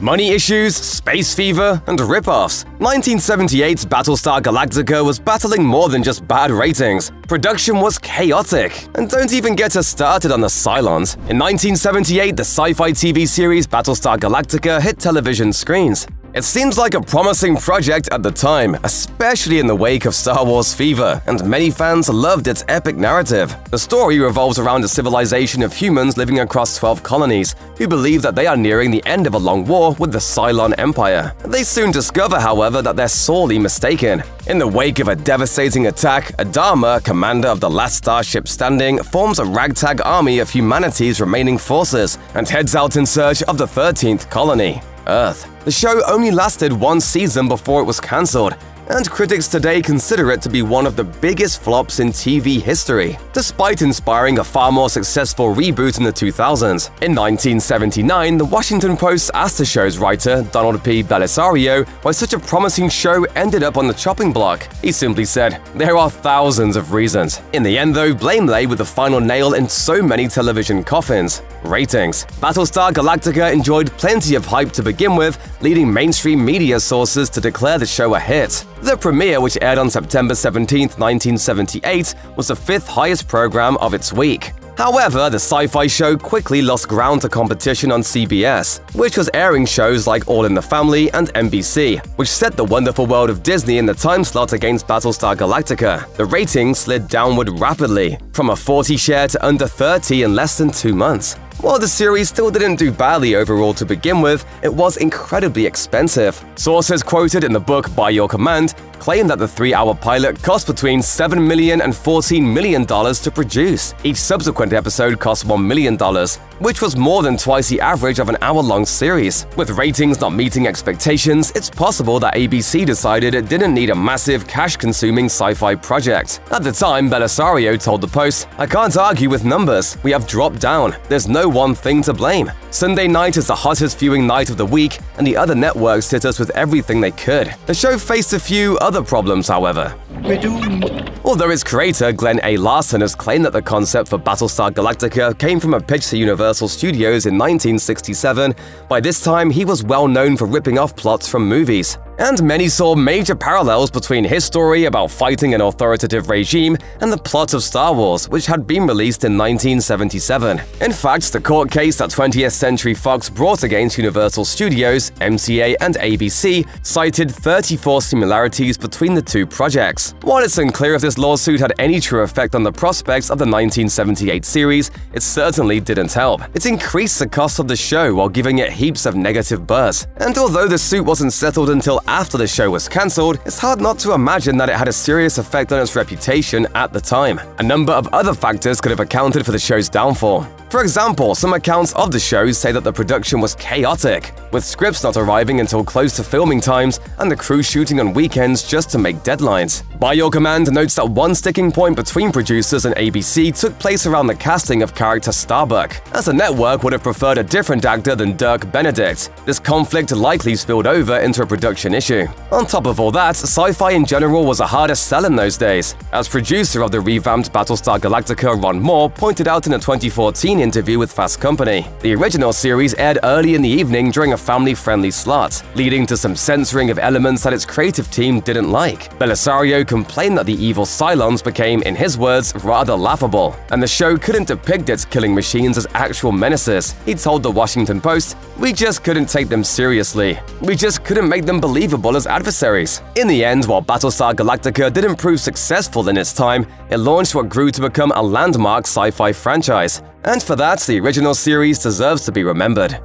Money issues, space fever, and rip-offs. 1978's Battlestar Galactica was battling more than just bad ratings. Production was chaotic, and don't even get us started on the Cylons. In 1978, the sci-fi TV series Battlestar Galactica hit television screens. It seems like a promising project at the time, especially in the wake of Star Wars fever, and many fans loved its epic narrative. The story revolves around a civilization of humans living across 12 colonies, who believe that they are nearing the end of a long war with the Cylon Empire. They soon discover, however, that they're sorely mistaken. In the wake of a devastating attack, Adama, commander of the last starship standing, forms a ragtag army of humanity's remaining forces and heads out in search of the 13th colony. Earth. The show only lasted one season before it was cancelled, and critics today consider it to be one of the biggest flops in TV history, despite inspiring a far more successful reboot in the 2000s. In 1979, The Washington Post asked the show's writer, Donald P. Bellisario, why such a promising show ended up on the chopping block. He simply said, There are thousands of reasons. In the end, though, blame lay with the final nail in so many television coffins. Ratings Battlestar Galactica enjoyed plenty of hype to begin with, leading mainstream media sources to declare the show a hit. The premiere, which aired on September 17, 1978, was the fifth highest program of its week. However, the sci-fi show quickly lost ground to competition on CBS, which was airing shows like All in the Family and NBC, which set the wonderful world of Disney in the time slot against Battlestar Galactica. The ratings slid downward rapidly, from a 40 share to under 30 in less than two months. While the series still didn't do badly overall to begin with, it was incredibly expensive. Sources quoted in the book By Your Command claim that the three-hour pilot cost between $7 million and $14 million to produce. Each subsequent episode cost $1 million, which was more than twice the average of an hour-long series. With ratings not meeting expectations, it's possible that ABC decided it didn't need a massive, cash-consuming sci-fi project. At the time, Bellisario told The Post, I can't argue with numbers. We have dropped down. There's no one thing to blame. Sunday night is the hottest viewing night of the week, and the other networks hit us with everything they could. The show faced a few other problems, however. We're doomed. Although its creator, Glen A. Larson, has claimed that the concept for Battlestar Galactica came from a pitch to Universal Studios in 1967, by this time he was well known for ripping off plots from movies. And many saw major parallels between his story about fighting an authoritative regime and the plot of Star Wars, which had been released in 1977. In fact, the court case that 20th Century Fox brought against Universal Studios, MCA, and ABC cited 34 similarities between the two projects. While it's unclear if this lawsuit had any true effect on the prospects of the 1978 series, it certainly didn't help. It increased the cost of the show while giving it heaps of negative buzz. And although the suit wasn't settled until after the show was cancelled, it's hard not to imagine that it had a serious effect on its reputation at the time. A number of other factors could have accounted for the show's downfall. For example, some accounts of the show say that the production was chaotic, with scripts not arriving until close to filming times and the crew shooting on weekends just to make deadlines. By Your Command notes that one sticking point between producers and ABC took place around the casting of character Starbuck, as the network would have preferred a different actor than Dirk Benedict. This conflict likely spilled over into a production issue. On top of all that, sci-fi in general was a harder sell in those days. As producer of the revamped Battlestar Galactica, Ron Moore pointed out in a 2014 interview with Fast Company, the original series aired early in the evening during a family-friendly slot, leading to some censoring of elements that its creative team didn't like. Bellisario complained that the evil Cylons became, in his words, rather laughable, and the show couldn't depict its killing machines as actual menaces. He told the Washington Post, We just couldn't take them seriously. We just couldn't make them believable as adversaries. In the end, while Battlestar Galactica didn't prove successful in its time, it launched what grew to become a landmark sci-fi franchise. And for that, the original series deserves to be remembered.